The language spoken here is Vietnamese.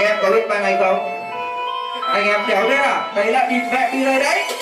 anh em có biết bài này không? Anh em kéo thế à? Đấy là địt vệ đi đây đấy.